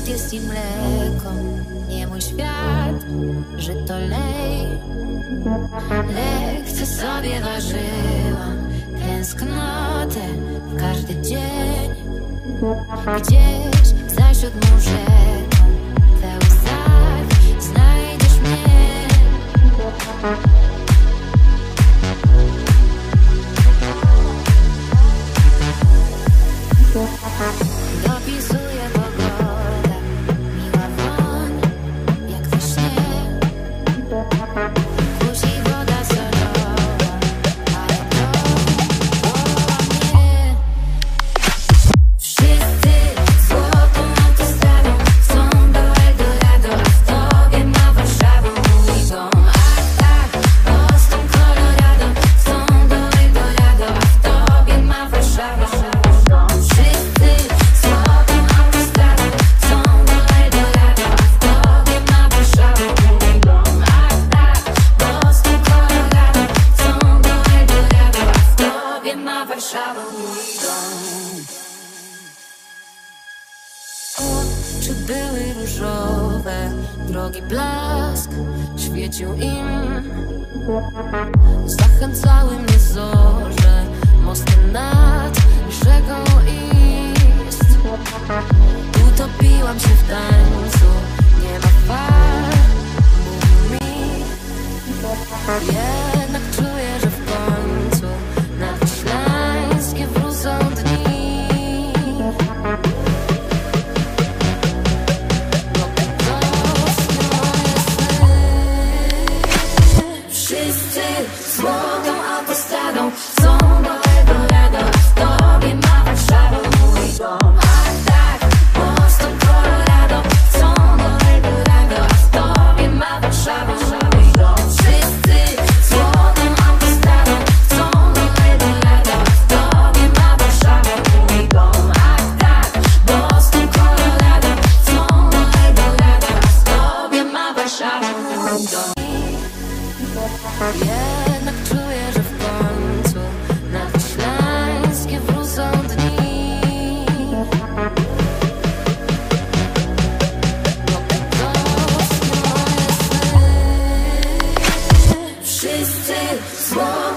miód jest i mleko. Nie mój świat, że to lej. Lekce sobie ważyłam. Tęsknotę w każdy dzień. Gdzieś zaśród murzeką We łzach znajdziesz mnie. Dopisuję travel moved on Oczy były różowe, drogi blask świecił im. Zachęcały mnie zorze, mosty nad rzeką ist Utopiłam się w tań nasza Jednak czuję, że w końcu Na to ślęskie wrócą dni. Wszyscy zło